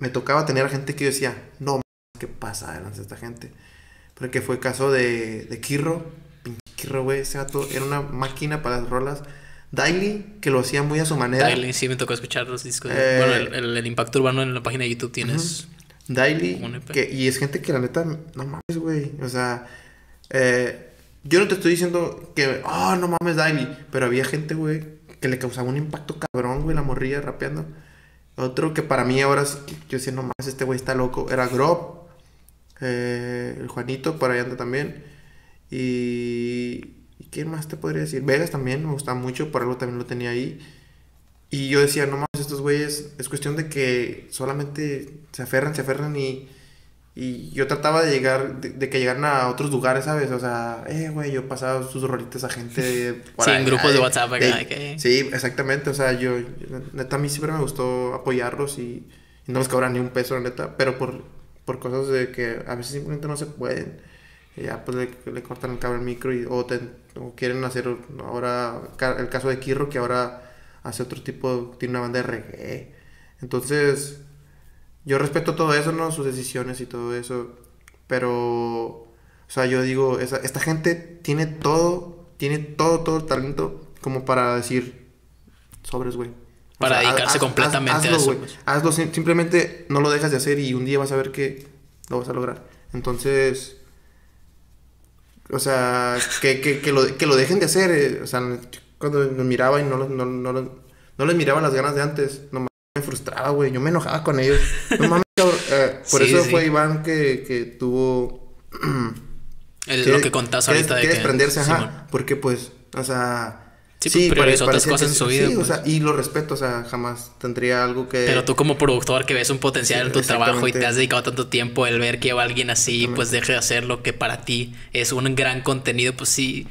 me tocaba tener gente que yo decía, no, mames, ¿qué pasa delante de esta gente? Porque fue caso de, de Kirro, pinche Kirro, güey, ese gato era una máquina para las rolas. Daily, que lo hacía muy a su manera. Daily, sí, me tocó escuchar los discos. Eh, bueno, el, el- el impacto urbano en la página de YouTube tienes. Daily, Un EP. que, y es gente que la neta, no mames, güey. O sea, eh, yo no te estoy diciendo que, oh, no mames, Daily. Pero había gente, güey, que le causaba un impacto cabrón, güey, la morrilla rapeando. Otro que para mí ahora, yo decía, no mames, este güey está loco. Era Grob, eh, el Juanito, por ahí anda también. Y, ¿y quién más te podría decir? Vegas también, me gustaba mucho, por algo también lo tenía ahí. Y yo decía, no mames, estos güeyes, es cuestión de que solamente se aferran, se aferran y, y yo trataba de llegar, de, de que llegaran a otros lugares, ¿sabes? O sea, eh, güey, yo pasaba sus rolitas a gente por Sí, en grupos de WhatsApp acá, de Sí, exactamente, o sea, yo, neta, a mí siempre me gustó apoyarlos y, y no les cobran ni un peso, la neta, pero por, por cosas de que a veces simplemente no se pueden. Y ya pues le, le cortan el cable al micro y, o, te- o quieren hacer ahora el caso de Kirro que ahora hace otro tipo, tiene una banda de reggae. Entonces, yo respeto todo eso, ¿no? Sus decisiones y todo eso. Pero, o sea, yo digo, esa- esta gente tiene todo, tiene todo, todo el talento como para decir, sobres, güey. O Para sea, dedicarse completamente a hazlo, eso, güey. pues. Hazlo, sim- simplemente no lo dejas de hacer y un día vas a ver que lo vas a lograr. Entonces, o sea, que, que, que, lo, que lo dejen de hacer. eh, o sea, cuando los miraba y no, los- no, no, los- no les miraba las ganas de antes, no mames, me frustraba, güey. Yo me enojaba con ellos. No mames, eh, por Sí, eso sí. fue Iván que, que tuvo. El- que- lo que contás que- ahorita de que que. desprenderse, ajá. Simón. Porque, pues, o sea. Sí, pues, priorizó otras cosas en su sí, vida, Sí, o pues. sea, y lo respeto, o sea, jamás tendría algo que. Pero tú como productor que ves un potencial Sí, en tu trabajo y te has dedicado tanto tiempo, el ver que alguien así pues deje de hacer lo que para ti es un gran contenido, pues sí.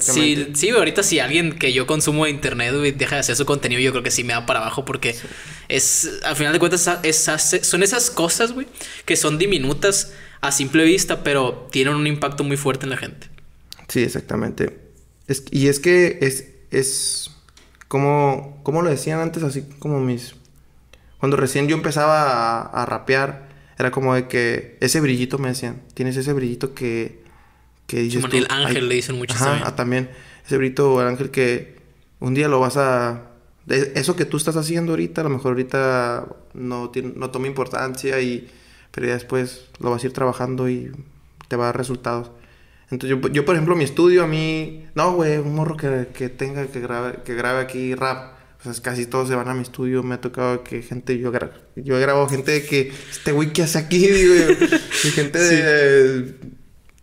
Sí, Exactamente. sí, ahorita si alguien que yo consumo de internet güey, deja de hacer su contenido, yo creo que sí me da para abajo porque es, al final de cuentas, son esas cosas, güey, que son diminutas a simple vista, pero tienen un impacto muy fuerte en la gente. Sí, exactamente. Es, y es que es, es como, como lo decían antes, así como mis... Cuando recién yo empezaba a, a rapear, era como de que ese brillito me decían, tienes ese brillito que, que dices tú, el ángel "Ay". le dicen muchos Ajá, también. ah, también. Ese brillito o el ángel que un día lo vas a... Eso que tú estás haciendo ahorita, a lo mejor ahorita no, tiene, no toma importancia y... Pero ya después lo vas a ir trabajando y te va a dar resultados. Entonces yo, yo, por ejemplo, mi estudio a mí... No, güey, un morro que, que tenga, que grabe, que grabe aquí rap. O sea, casi todos se van a mi estudio. Me ha tocado que gente... Yo, gra- yo he grabado gente de que... Este güey, ¿qué hace aquí? Digo. Y gente de...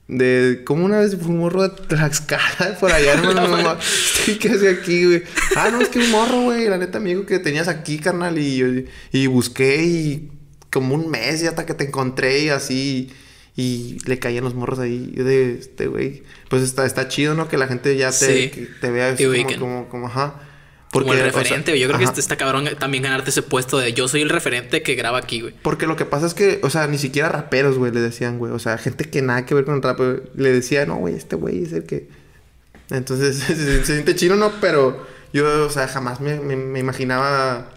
De... Como una vez fue un morro de Tlaxcala por allá, hermano. no, no, güey, ¿Qué hace aquí, güey? Ah, no, es que un morro, güey. La neta, amigo, que tenías aquí, carnal. Y, yo- y busqué y... Como un mes y hasta que te encontré y así... Y le caían los morros ahí. Yo de este güey. Pues está, está chido, ¿no? Que la gente ya te, Sí. que te vea como, como, como, ajá. Como el o sea, referente, güey. yo creo ajá. que está cabrón también ganarte ese puesto de yo soy el referente que graba aquí, güey. Porque lo que pasa es que, o sea, ni siquiera raperos, güey, le decían, güey. O sea, gente que nada que ver con el rap, güey, le decía, no, güey, este güey es el que. Entonces, se, siente chino, ¿no? Pero yo, o sea, jamás me, me- me imaginaba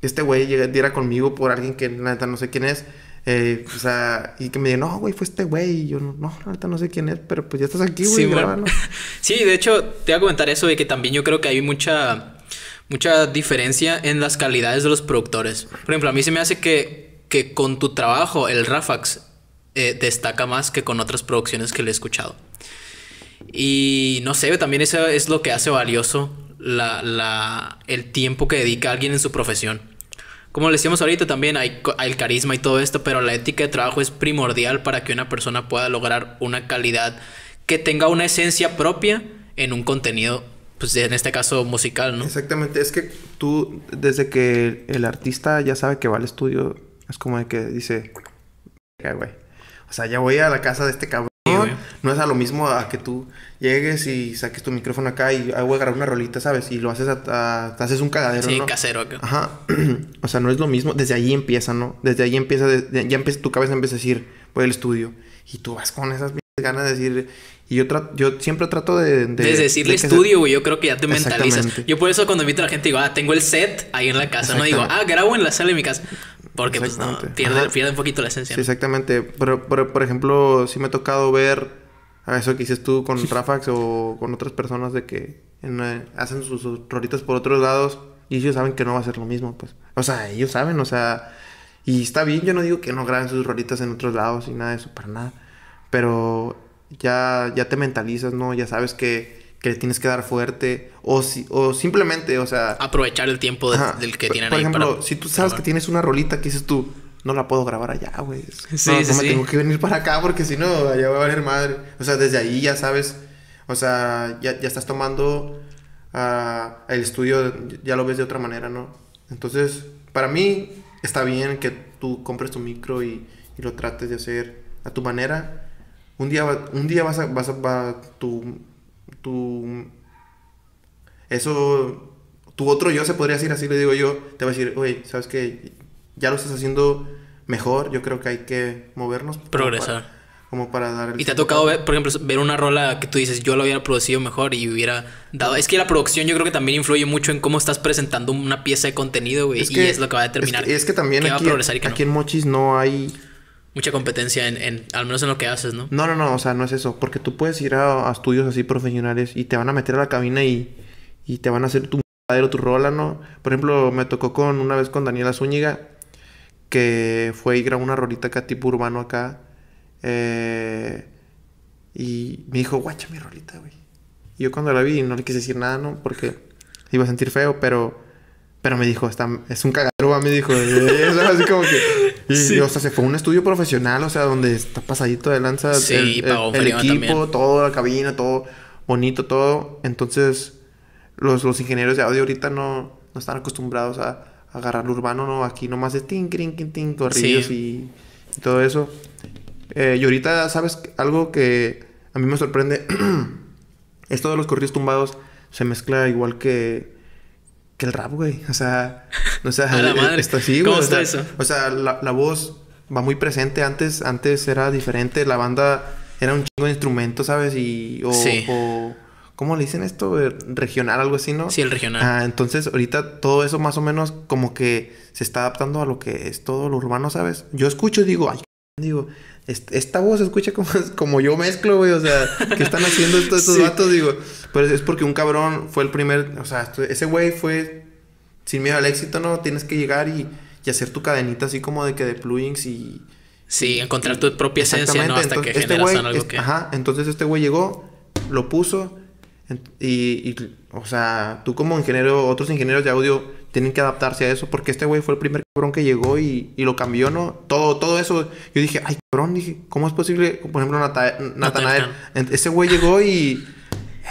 que este güey diera conmigo por alguien que, la neta, no sé quién es. Eh, o sea, y que me diga, no, güey, fue este güey. Y yo, no, no, neta, no sé quién es, pero pues ya estás aquí, güey, Sí, bueno. Sí, de hecho, te voy a comentar eso de que también yo creo que hay mucha, mucha diferencia en las calidades de los productores. Por ejemplo, a mí se me hace que, que con tu trabajo el Rafax eh, destaca más que con otras producciones que le he escuchado. Y no sé, también eso es lo que hace valioso la, la, el tiempo que dedica alguien en su profesión. Como le decíamos ahorita también, hay, hay el carisma y todo esto, pero la ética de trabajo es primordial para que una persona pueda lograr una calidad que tenga una esencia propia en un contenido, pues en este caso musical, ¿no? Exactamente, es que tú, desde que el artista ya sabe que va al estudio, es como de que dice, "Verga, güey. O sea, ya voy a la casa de este cabrón. Sí, no es a lo mismo a que tú llegues y saques tu micrófono acá y ah, voy a grabar una rolita, ¿sabes? Y lo haces a, a- te haces un cagadero, Sí, ¿no? casero acá. Ajá. o sea, no es lo mismo. Desde ahí empieza, ¿no? Desde ahí empieza, de- ya empieza tu cabeza empieza a decir, voy al estudio. Y tú vas con esas ganas de decir, Y yo, yo siempre trato de... de Desde decirle de se- estudio, güey, yo creo que ya te mentalizas. Yo por eso cuando invito a la gente digo, ah, tengo el set ahí en la casa. No digo, ah, grabo en la sala de mi casa. Porque pues no, pierde, pierde un poquito la esencia. Sí, exactamente. Pero, por, por ejemplo, sí me ha tocado ver a eso que dices tú con Rafax o con otras personas de que en, eh, hacen sus, sus rolitas por otros lados y ellos saben que no va a ser lo mismo, pues. O sea, ellos saben, o sea, y está bien, yo no digo que no graben sus rolitas en otros lados y nada de eso, para nada. Pero ya, ya te mentalizas, ¿no? Ya sabes que, que le tienes que dar fuerte o, si, o simplemente, o sea... Aprovechar el tiempo de- del que tienen Por ahí ejemplo, para si tú sabes que tienes una rolita que dices tú, no la puedo grabar allá, güey. Sí, no, sí, no me tengo que venir para acá porque si no, allá va a valer madre. O sea, desde ahí ya sabes, o sea, ya, ya estás tomando ah, el estudio, ya lo ves de otra manera, ¿no? Entonces, para mí está bien que tú compres tu micro y, y lo trates de hacer a tu manera. Un día, va- un día vas a, vas a, va- tu, tu, eso, tu otro yo se podría decir así, le digo yo, te va a decir, oye, ¿sabes qué? Ya lo estás haciendo mejor, yo creo que hay que movernos. como Progresar. para- Como para dar el Y te ha tocado ver, por ejemplo, ver una rola que tú dices, yo lo hubiera producido mejor y hubiera dado. Es que la producción yo creo que también influye mucho en cómo estás presentando una pieza de contenido, güey. y es lo que va a determinar. Es que, es que también qué va a aquí, progresar y qué no. aquí en Mochis no hay... Mucha competencia en, en- al menos en lo que haces, ¿no? No, no, no, o sea, no es eso. Porque tú puedes ir a, estudios así profesionales y te van a meter a la cabina y, y te van a hacer tu madero, tu rola, ¿no? Por ejemplo, me tocó con una vez con Daniela Zúñiga, que fue y grabó una rolita acá tipo urbano acá. eh, y me dijo, guacha mi rolita, güey. Y yo cuando la vi no le quise decir nada, ¿no? Porque iba a sentir feo, pero... Pero me dijo, está, es un cagadero, me dijo. o sea, así como que... Y, Sí. y, o sea, se fue a un estudio profesional, o sea, donde está pasadito de lanza Sí, el, equipo, también. todo, la cabina, todo bonito, todo. Entonces, los, los ingenieros de audio ahorita no, no están acostumbrados a, a agarrar lo urbano, ¿no? Aquí nomás es tin, tin, tin, tin, corridos y, y todo eso. Eh, y ahorita, ¿sabes? Algo que a mí me sorprende. Esto de los corridos tumbados se mezcla igual que, que el rap, güey. O sea, o sea, la eh, madre. está así, güey. ¿Cómo o está sea, eso? O sea, la, la voz va muy presente. Antes, antes era diferente. La banda era un chingo de instrumentos, ¿sabes? Y, o, Sí. o- ¿cómo le dicen esto? Eh, Regional, algo así, ¿no? Sí, el regional. Ah, entonces ahorita todo eso más o menos como que se está adaptando a lo que es todo lo urbano, ¿sabes? Yo escucho y digo, ay, digo, est- esta voz se escucha como, como yo mezclo, güey, o sea, ¿qué están haciendo estos, estos Sí. vatos? Digo, pero es porque un cabrón fue el primer, o sea, ese güey fue sin miedo al éxito, ¿no? Tienes que llegar y, y hacer tu cadenita así como de que de plugins y... sí, encontrar tu propia esencia, ¿no? Hasta que entonces, este generas güey, algo es- que... Ajá, entonces este güey llegó, lo puso y, o sea, tú como ingeniero, otros ingenieros de audio tienen que adaptarse a eso porque este güey fue el primer cabrón que llegó y, y lo cambió, ¿no? Todo, todo eso, yo dije, ay, cabrón, dije, ¿cómo es posible? Por ejemplo, Nata- Natanael, ese güey llegó y,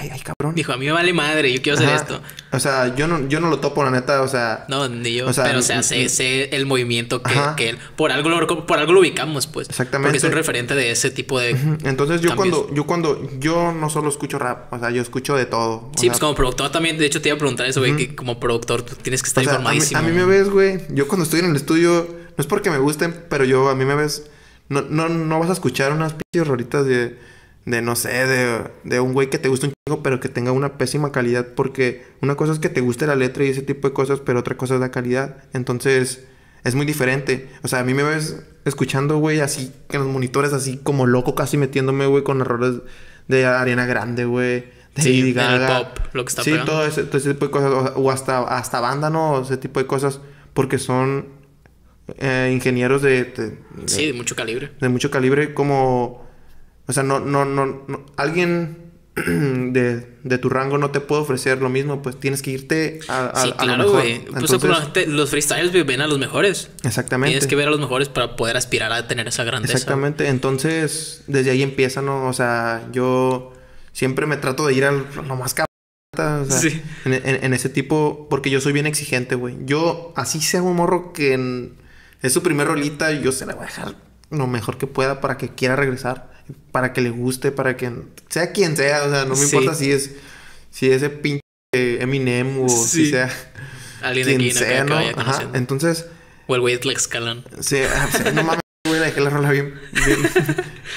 ay, ay, cabrón. Dijo, a mí me vale madre, yo quiero hacer Ajá. esto. O sea, yo no, yo no lo topo, la neta, o sea, No, ni yo. O sea, pero, o sea, sé, sé el movimiento que, que él... Por algo, lo, por algo lo ubicamos, pues. Exactamente. Porque es un referente de ese tipo de... entonces yo cambios. cuando, yo cuando, yo no solo escucho rap, o sea, yo escucho de todo. o Sí, sea, pues como productor también, de hecho te iba a preguntar eso, güey, que como productor tú tienes que estar O sea, a mí, informadísimo. a mí me ves, güey. Yo cuando estoy en el estudio, no es porque me gusten, pero yo a mí me ves. No, no, no vas a escuchar unas pinches rolitas de, de no sé, de, de un güey que te gusta un chingo, pero que tenga una pésima calidad. Porque una cosa es que te guste la letra y ese tipo de cosas, pero otra cosa es la calidad. Entonces, es muy diferente. O sea, a mí me ves escuchando, güey, así en los monitores, así como loco, casi metiéndome, güey, con errores de Ariana Grande, güey. De Sí, Lady en el Gaga. pop, lo que está Sí, pegando. todo ese, todo ese tipo de cosas. O, o hasta, hasta banda, ¿no? Ese tipo de cosas. Porque son eh, ingenieros de, de, de- Sí, de mucho calibre. de mucho calibre. Como... O sea, no, no, no, no- alguien de, de tu rango no te puede ofrecer lo mismo. Pues tienes que irte a, a, Sí, a lo claro, mejor. güey. Pues Entonces, la gente- los freestyles ven a los mejores. exactamente. Tienes que ver a los mejores para poder aspirar a tener esa grandeza. Exactamente, entonces desde ahí empieza, ¿no? O sea, yo siempre me trato de ir a lo más cabrón. O sea, Sí. en, en- en ese tipo, porque yo soy bien exigente, güey. Yo, así sea un morro que en- es su primer rolita, yo se la voy a dejar lo mejor que pueda para que quiera regresar, para que le guste, para que sea quien sea, o sea, no me Sí. importa si es si ese pinche Eminem o si sea Alguien de quien sea, ¿no? Ajá. Entonces, O el güey de Tlaxcalan. Sí, ah, no mames, güey, dejé la rola bien, bien,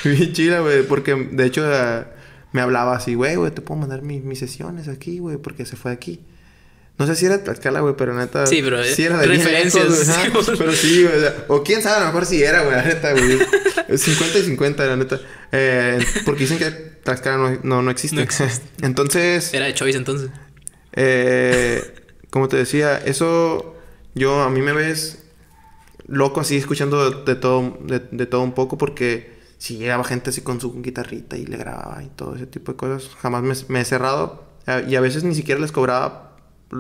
bien chila, güey, porque de hecho ah, me hablaba así, güey, güey, te puedo mandar mis sesiones aquí, güey, porque se fue aquí. No sé si era Tlaxcala, güey, pero neta. Sí, pero sí era de referencias. pero sí, güey. O, quién sabe, a lo mejor sí era, güey, la neta, güey. 50 y 50, la neta. Eh, porque dicen que Tlaxcala no, no, no existe. No existe. entonces. Era de Choice entonces. Eh, como te decía, eso. Yo, a mí me ves loco así escuchando de, todo, de, de todo un poco porque si llegaba gente así con su guitarrita y le grababa y todo ese tipo de cosas, jamás me, me he cerrado. Eh, y a veces ni siquiera les cobraba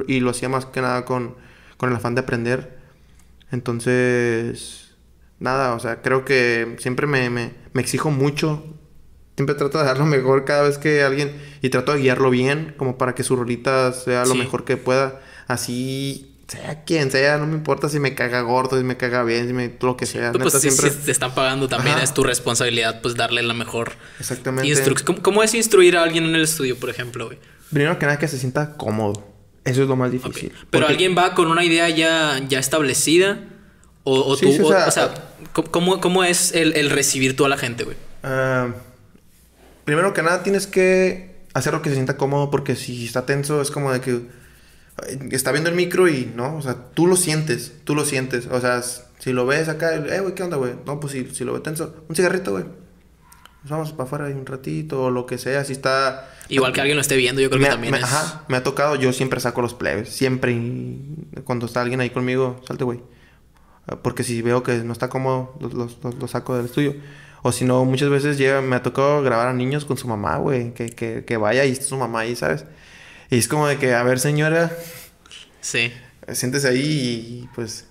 y lo hacía más que nada con, con el afán de aprender. Entonces, nada, o sea, creo que siempre me, me, me exijo mucho. Siempre trato de dar lo mejor cada vez que alguien... Y trato de guiarlo bien, como para que su rolita sea lo Sí. mejor que pueda. Así, sea quien sea, no me importa si me caga gordo, si me caga bien, si me... Lo que sea. Pues Neta, si, siempre... si te están pagando también, Ajá. es tu responsabilidad, pues darle la mejor Exactamente. instrucción. ¿Cómo, cómo es instruir a alguien en el estudio, por ejemplo, güey? Primero que nada que se sienta cómodo. Eso es lo más difícil. Pero Porque- alguien va con una idea ya, ya establecida. O, o Sí, tú, sí, o o, sea, o sea, ¿cómo, cómo es el, el recibir tú a la gente, güey? Ah, primero que nada tienes que hacer lo que se sienta cómodo porque si está tenso es como de que está viendo el micro y no, o sea, tú lo sientes, tú lo sientes, o sea, si lo ves acá, eh, güey, ¿qué onda, güey? No, pues si, si lo ves tenso, un cigarrito, güey. Nos vamos para afuera un ratito o lo que sea, si está... Igual que alguien lo esté viendo, yo creo me, que también me- es. Ajá, me ha tocado, yo siempre saco los plebes, siempre. cuando está alguien ahí conmigo, salte, güey. Porque si veo que no está cómodo, los, los, los- los saco del estudio. O si no, muchas veces llega, me ha tocado grabar a niños con su mamá, güey. Que, que, que vaya y está su mamá ahí, ¿sabes? Y es como de que, a ver, señora, Sí. siéntese ahí y pues...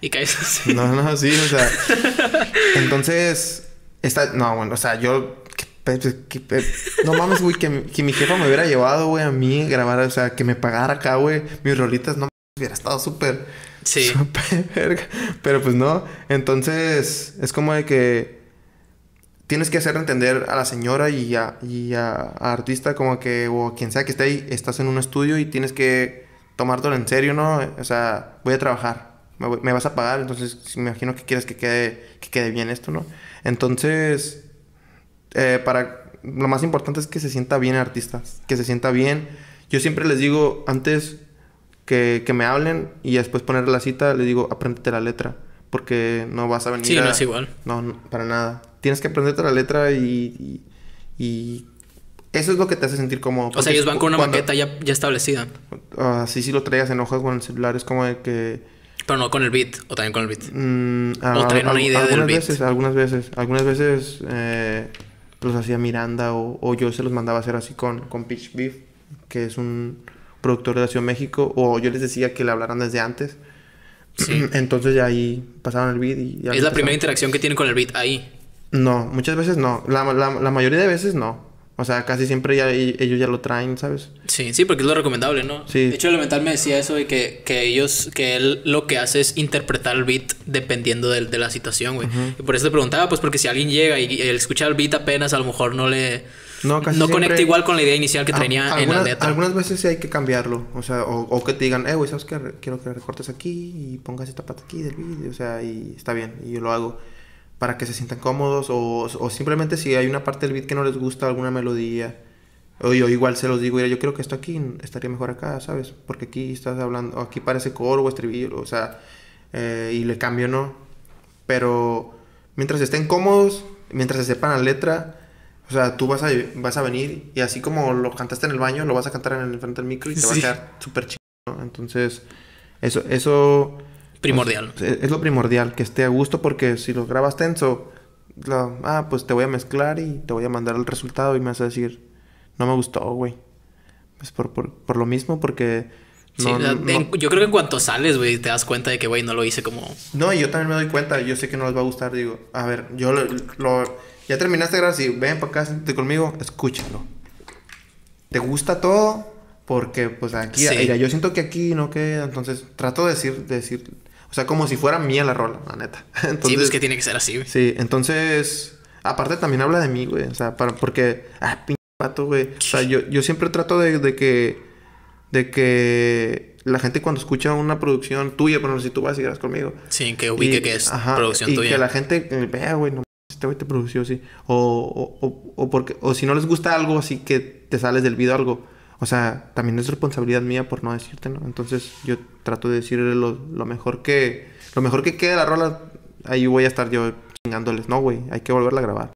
Y caes así. No, no, sí, o sea. entonces, está, no, bueno, o sea, yo. que que no mames, güey, que, mi- jefa me hubiera llevado, güey, a mí grabar, o sea, que me pagara acá, güey, mis rolitas, no mames, hubiera estado súper. Sí. Súper verga. Pero pues no. Entonces, es como de que. Tienes que hacer entender a la señora y a, y a, a artista como que, o a quien sea que esté ahí, estás en un estudio y tienes que tomártelo en serio, ¿no? O sea, voy a trabajar, me, voy- me vas a pagar, entonces sí, me imagino que quieres que quede, que quede bien esto, ¿no? Entonces, eh, para, lo más importante es que se sienta bien el artista, que se sienta bien. Yo siempre les digo, antes que, que me hablen y después poner la cita, les digo, apréndete la letra, porque no vas a venir Sí, a- no es igual. no, no, para nada. Tienes que aprenderte la letra y, y, y eso es lo que te hace sentir como... O sea, ellos van con una cuando- maqueta ya, ya establecida. Así si lo traías en hojas con el celular, es como de que... Pero no con el beat. O también con el beat. mm, O traen una idea del algunas beat. veces, algunas veces, algunas veces eh, los hacía Miranda o, o yo se los mandaba a hacer así con, con Pitch Beef, que es un productor de la Ciudad de México, o yo les decía que le hablaran desde antes. Sí. Entonces ya ahí pasaban el beat y... ya Es la primera interacción que tienen con el beat ahí. No, muchas veces no. La, la, la mayoría de veces no. O sea, casi siempre ya ellos ya lo traen, ¿sabes? Sí, sí, porque es lo recomendable, ¿no? Sí. De hecho, Elemental me decía eso de que, que ellos, que él lo que hace es interpretar el beat dependiendo de, la situación, güey. Y por eso te preguntaba, pues porque si alguien llega y, él escucha el beat apenas, a lo mejor no le... No, casi no conecta igual con la idea inicial que tenía en la algunas, letra. algunas veces sí hay que cambiarlo. O sea, o, o que te digan, eh, güey, ¿sabes qué? Quiero que recortes aquí y pongas esta parte aquí del vídeo. O sea, y está bien. Y yo lo hago para que se sientan cómodos. O, o simplemente si hay una parte del beat que no les gusta, alguna melodía. O yo igual se los digo, mira, yo creo que esto aquí estaría mejor acá, ¿sabes? Porque aquí estás hablando, aquí parece coro o estribillo, o sea, eh, y le cambio, ¿no? Pero mientras estén cómodos, mientras se sepan la letra, o sea, tú vas a, vas a venir y así como lo cantaste en el baño, lo vas a cantar en el frente del micro y te va a Sí. quedar súper chido, ¿no? Entonces, eso, eso Primordial. pues, es, es lo primordial, que esté a gusto porque si lo grabas tenso, ah, pues te voy a mezclar y te voy a mandar el resultado y me vas a decir, no me gustó, güey. Pues por, por, por lo mismo, porque... No, en- yo creo que en cuanto sales, güey, te das cuenta de que, güey, no lo hice como... No, y yo también me doy cuenta, yo sé que no les va a gustar, digo, a ver, yo lo, lo- ya terminaste de grabar, sí, ven para acá, siéntate conmigo, escúchalo. ¿Te gusta todo? Porque, pues aquí, Sí. mira, yo siento que aquí no queda, entonces trato de decir, de decir, sea, como si fuera mía la rola, la neta. Entonces, sí, pues que tiene que ser así, güey. Sí, entonces, aparte también habla de mí, güey, o sea, para, porque, ah, pinche pato, güey, o sea, yo, yo siempre trato de, de que, de que la gente cuando escucha una producción tuya, por ejemplo, si tú vas y grabas conmigo, Sí, que ubique y- que es ajá, producción y tuya. que la gente eh, vea, güey, no, este güey te produció así. O, o, o, o, porque, o si no les gusta algo así que te sales del video algo. O sea, también es responsabilidad mía por no decirte, ¿no? Entonces yo trato de decirle lo, lo mejor que... Lo mejor que quede la rola, ahí voy a estar yo chingándoles. No, güey, hay que volverla a grabar.